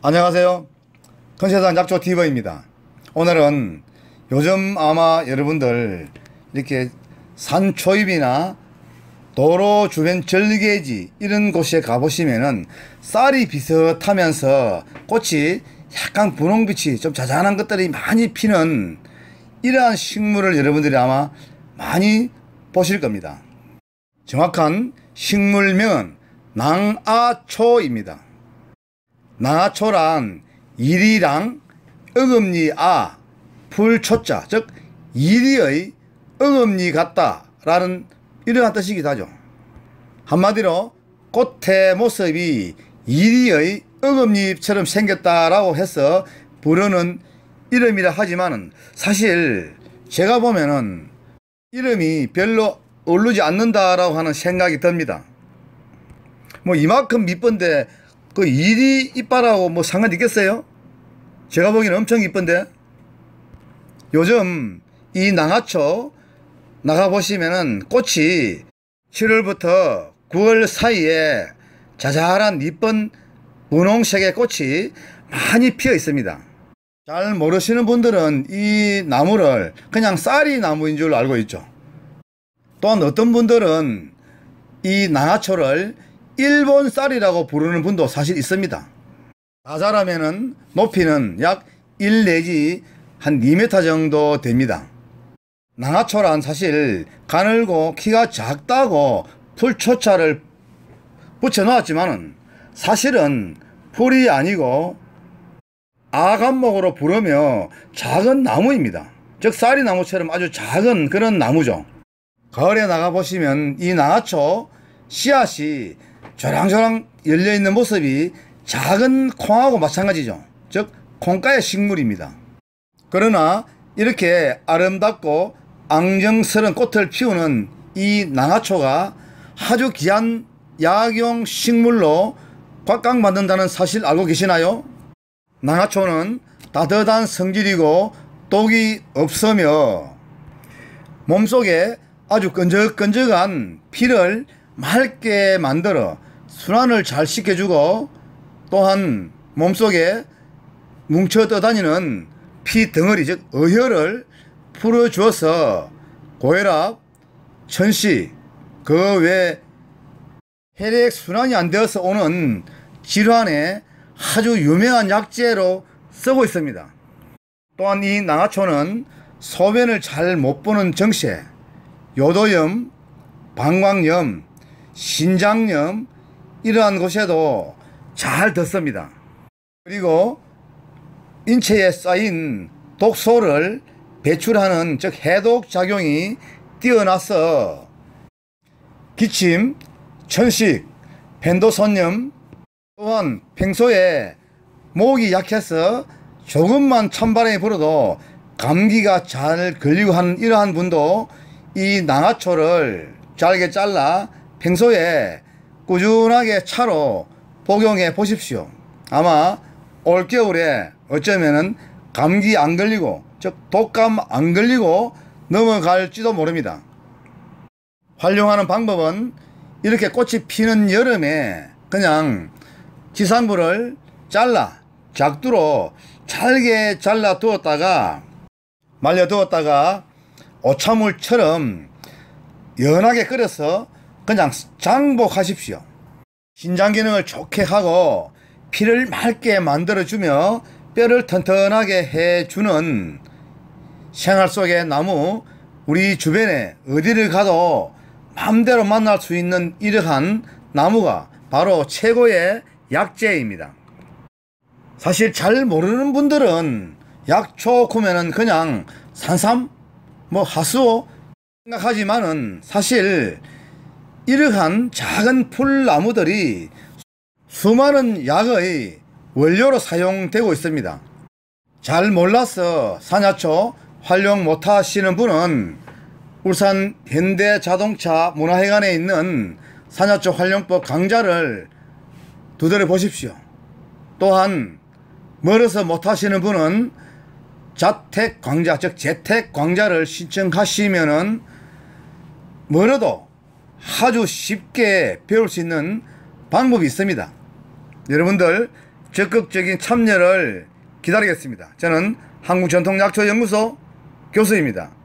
안녕하세요. 컨세상 약초 티버입니다. 오늘은 요즘 아마 여러분들 이렇게 산 초입이나 도로 주변 절개지 이런 곳에 가보시면은 쌀이 비슷하면서 꽃이 약간 분홍빛이 좀 자잘한 것들이 많이 피는 이러한 식물을 여러분들이 아마 많이 보실 겁니다. 정확한 식물명은 낭아초입니다. 낭아초란 이리랑 어금니 아 풀초자 즉 이리의 어금니 같다 라는 이러한 뜻이기도 하죠. 한마디로 꽃의 모습이 이리의 어금니처럼 생겼다라고 해서 부르는 이름이라 하지만은 사실 제가 보면은 이름이 별로 어울리지 않는다라고 하는 생각이 듭니다. 뭐 이만큼 이쁜데 그 이리 이빨하고 뭐 상관 있겠어요? 제가 보기에는 엄청 이쁜데 요즘 이 낭하초 나가보시면은 꽃이 7월부터 9월 사이에 자잘한 이쁜 분홍색의 꽃이 많이 피어 있습니다. 잘 모르시는 분들은 이 나무를 그냥 쌀이 나무인 줄 알고 있죠. 또한 어떤 분들은 이 낭하초를 일본 쌀이라고 부르는 분도 사실 있습니다. 다 자라면은 높이는 약 1 내지 한 2m 정도 됩니다. 낭하초란 사실 가늘고 키가 작다고 풀초차를 붙여 놓았지만은 사실은 풀이 아니고 아간목으로 부르며 작은 나무입니다. 즉 쌀이 나무처럼 아주 작은 그런 나무죠. 가을에 나가보시면 이 낭하초 씨앗이 조랑조랑 열려있는 모습이 작은 콩하고 마찬가지죠. 즉 콩가의 식물입니다. 그러나 이렇게 아름답고 앙정스러운 꽃을 피우는 이 낭하초가 아주 귀한 약용 식물로 곽강받는다는 사실 알고 계시나요? 낭하초는 따뜻한 성질이고 독이 없으며 몸속에 아주 끈적끈적한 피를 맑게 만들어 순환을 잘 시켜주고 또한 몸속에 뭉쳐 떠다니는 피 덩어리 즉 어혈을 풀어주어서 고혈압, 천식, 그외 혈액 순환이 안 되어서 오는 질환에 아주 유명한 약재로 쓰고 있습니다. 또한 이 낭하초는 소변을 잘 못 보는 정세, 요도염, 방광염, 신장염 이러한 곳에도 잘 듣습니다. 그리고 인체에 쌓인 독소를 배출하는 즉 해독 작용이 뛰어나서 기침, 천식, 벤도선염 또한 평소에 목이 약해서 조금만 찬바람이 불어도 감기가 잘 걸리고 하는 이러한 분도 이 낭하초를 잘게 잘라 평소에 꾸준하게 차로 복용해 보십시오. 아마 올겨울에 어쩌면은 감기 안 걸리고 즉 독감 안 걸리고 넘어갈지도 모릅니다. 활용하는 방법은 이렇게 꽃이 피는 여름에 그냥 지상부를 잘라 작두로 잘게 잘라 두었다가 말려 두었다가 오차물처럼 연하게 끓여서 그냥 장복하십시오. 신장 기능을 좋게 하고 피를 맑게 만들어주며 뼈를 튼튼하게 해주는 생활 속의 나무 우리 주변에 어디를 가도 마음대로 만날 수 있는 이러한 나무가 바로 최고의 약재입니다. 사실 잘 모르는 분들은 약초 구면은 그냥 산삼 뭐 하수오 생각하지만은 사실 이러한 작은 풀나무들이 수많은 약의 원료로 사용되고 있습니다. 잘 몰라서 산야초 활용 못하시는 분은 울산 현대자동차 문화회관에 있는 산야초 활용법 강좌를 두드려 보십시오. 또한 멀어서 못하시는 분은 자택 강좌 즉 재택 강좌를 신청하시면은 멀어도 아주 쉽게 배울 수 있는 방법이 있습니다. 여러분들 적극적인 참여를 기다리겠습니다. 저는 한국전통약초연구소 교수입니다.